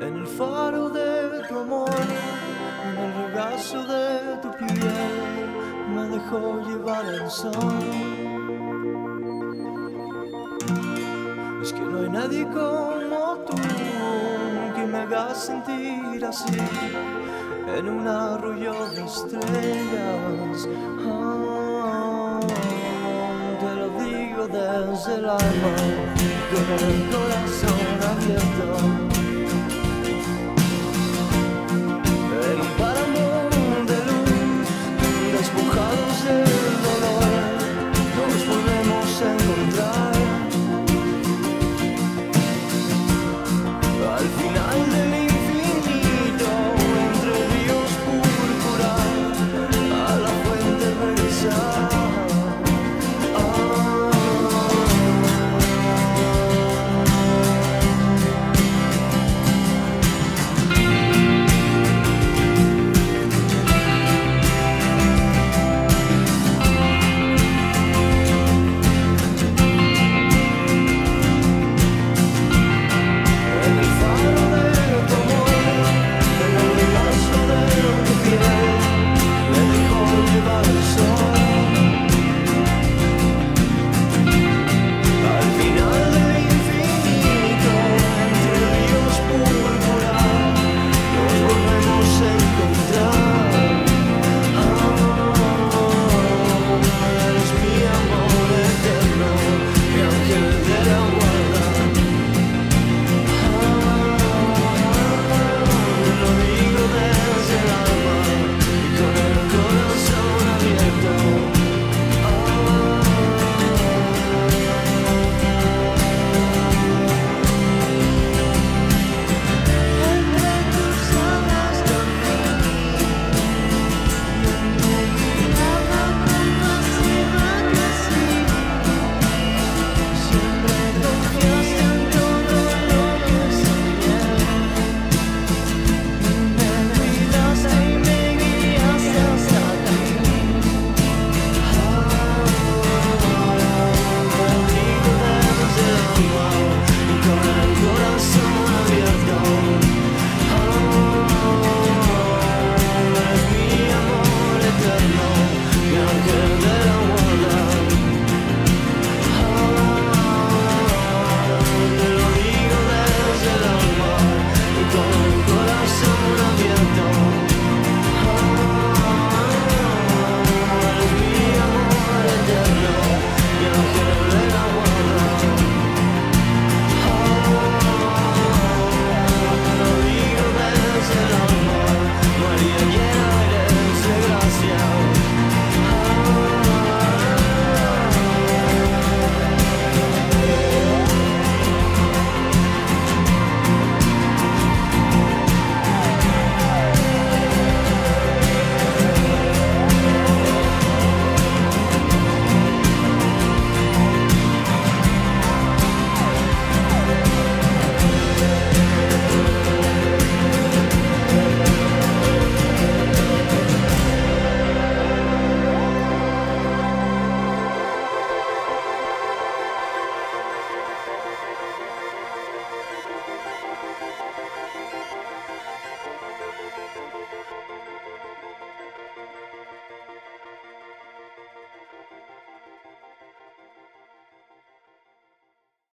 En el faro de tu amor, en el regazo de tu piel, me dejó llevar el sol. Es que no hay nadie como tú me haga sentir así en un arroyo de estrellas. Ah, te lo digo desde el alma, con el corazón abierto.